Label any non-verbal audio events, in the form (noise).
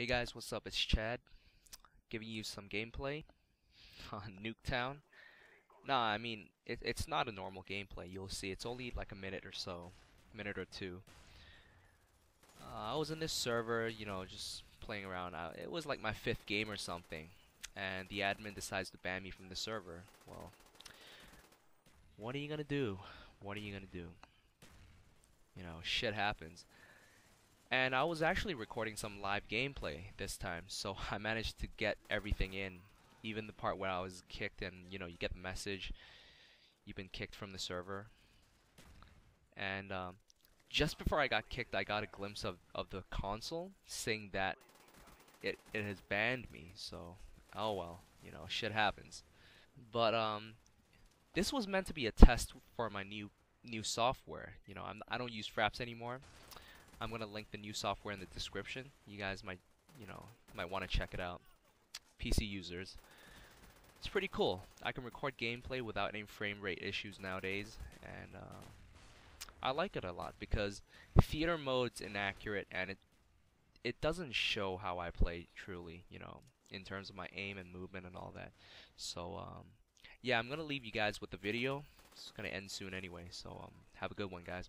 Hey guys, what's up? It's Chad, giving you some gameplay (laughs) on Nuketown. Nah, I mean, it, it's not a normal gameplay. You'll see, it's only like a minute or so, minute or two. Uh, I was in this server, you know, just playing around. Uh, it was like my fifth game or something, and the admin decides to ban me from the server. Well, what are you gonna do? What are you gonna do? You know, shit happens. And I was actually recording some live gameplay this time, so (laughs) I managed to get everything in, even the part where I was kicked and, you know, you get the message, you've been kicked from the server. And um, just before I got kicked, I got a glimpse of, of the console saying that it, it has banned me, so, oh well, you know, shit happens. But, um, this was meant to be a test for my new new software. You know, I'm, I don't use Fraps anymore. I'm gonna link the new software in the description. You guys might, you know, might want to check it out. PC users. It's pretty cool. I can record gameplay without any frame rate issues nowadays, and uh, I like it a lot because theater mode's inaccurate and it it doesn't show how I play truly, you know, in terms of my aim and movement and all that. So, um, yeah, I'm gonna leave you guys with the video. It's gonna end soon anyway, so um, have a good one, guys.